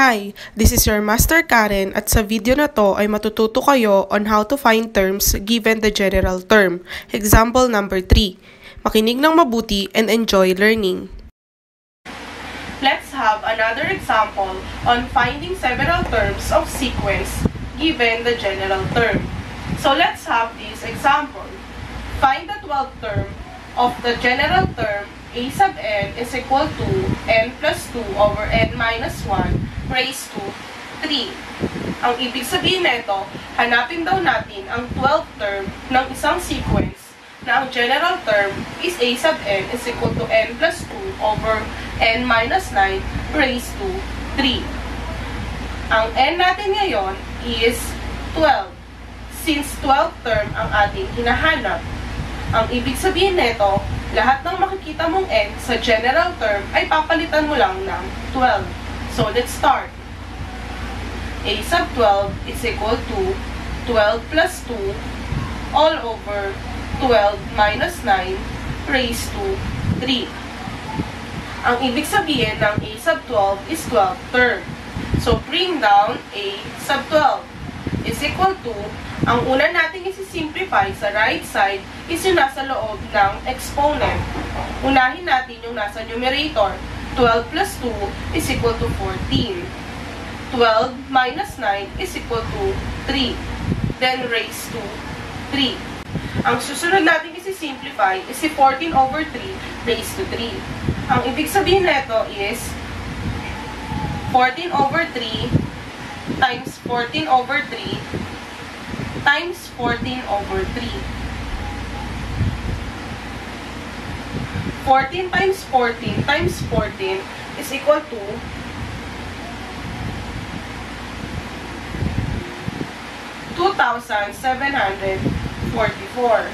Hi! This is your Master Karen at sa video na to ay matututo kayo on how to find terms given the general term. Example number 3. Makinig ng mabuti and enjoy learning. Let's have another example on finding several terms of sequence given the general term. So let's have this example. Find the 12th term of the general term a sub n is equal to n plus 2 over n minus 1 raised to 3. Ang ibig sabihin nito, hanapin daw natin ang 12th term ng isang sequence na ang general term is a sub n is equal to n plus 2 over n minus 9 raised to 3. Ang n natin ngayon is 12. Since 12th term ang ating hinahanap, ang ibig sabihin nito, lahat ng makikita mong n sa general term ay papalitan mo lang ng 12. So, let's start. A sub 12 is equal to 12 plus 2 all over 12 minus 9 raised to 3. Ang ibig sabihin ng A sub 12 is 12 term. So, bring down A sub 12 is equal to, ang una natin isi-simplify sa right side is yung nasa loob ng exponent. Unahin natin yung nasa numerator. 12 plus 2 is equal to 14. 12 minus 9 is equal to 3. Then raise to 3. Ang susunod natin isi-simplify is si 14 over 3 raised to 3. Ang ibig sabihin nito is 14 over 3 times 14 over 3 times 14 over 3. 14 times 14 times 14 is equal to 2,744.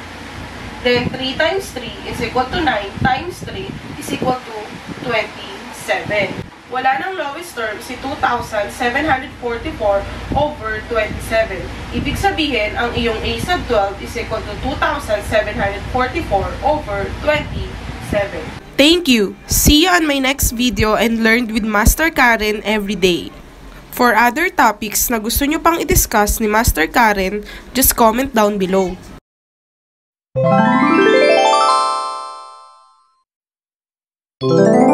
Then 3 times 3 is equal to 9 times 3 is equal to 27. Wala nang lowest term si 2,744 over 27. Ibig sabihin, ang iyong A sub 12 is equal to 2,744 over 27. Thank you! See you on my next video and learned with Master Karen every day. For other topics na gusto nyo pang i-discuss ni Master Karen, just comment down below. Thank